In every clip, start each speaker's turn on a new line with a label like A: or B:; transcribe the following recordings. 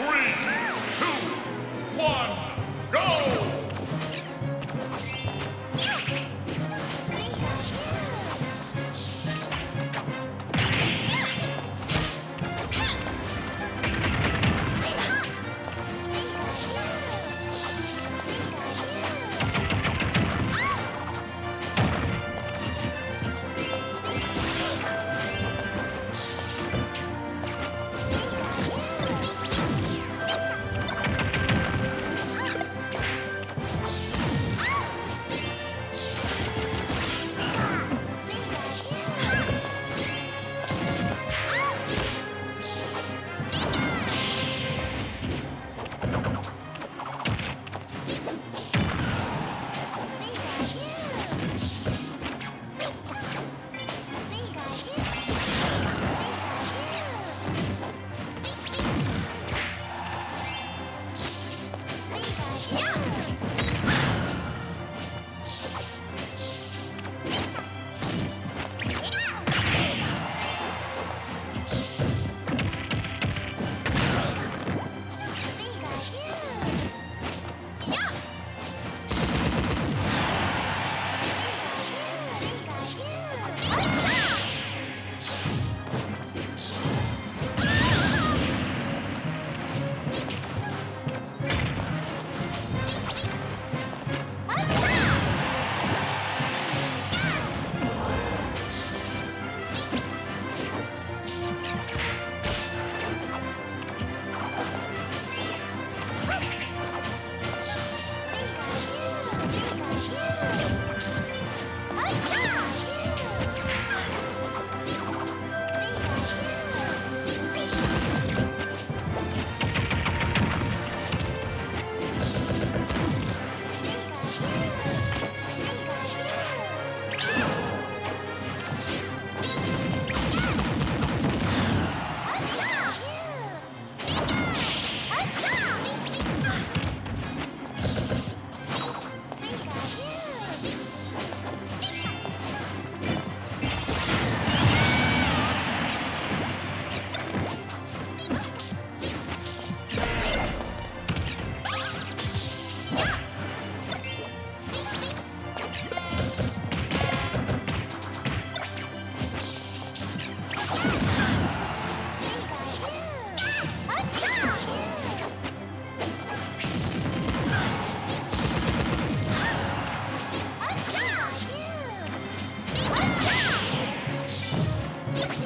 A: Three,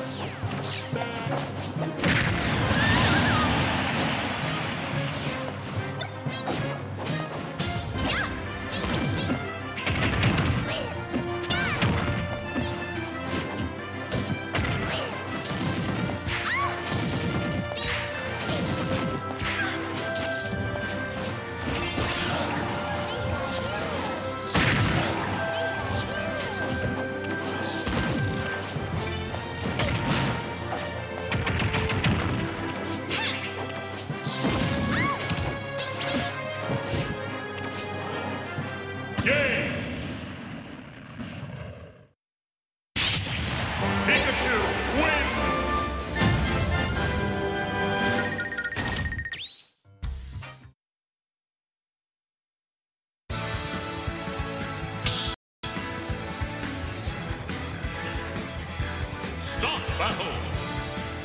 A: two, one, go! Game! Pikachu wins! Stop battle!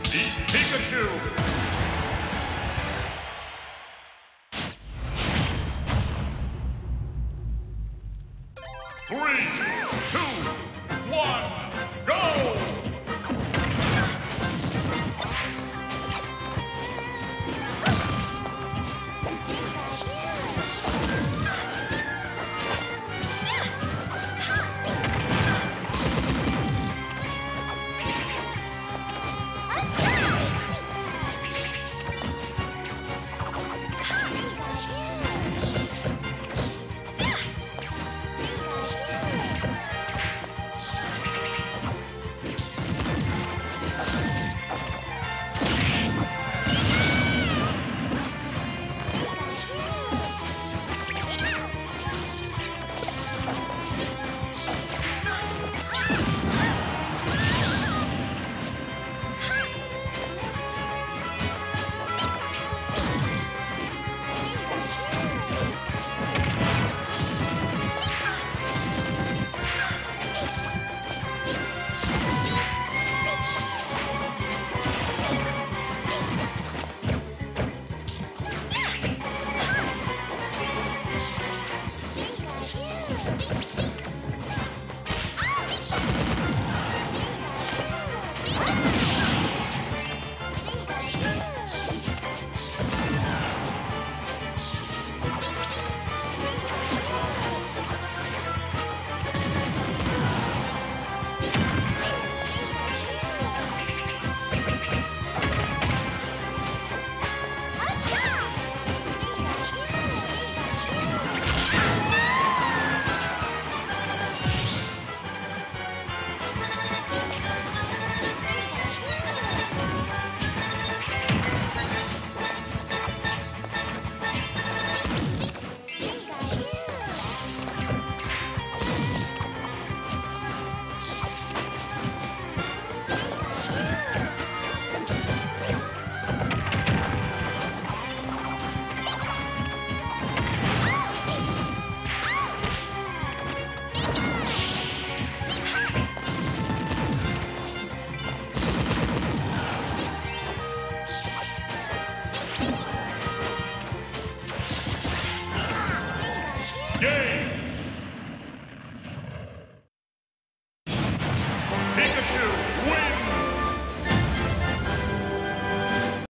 A: Pikachu! Three,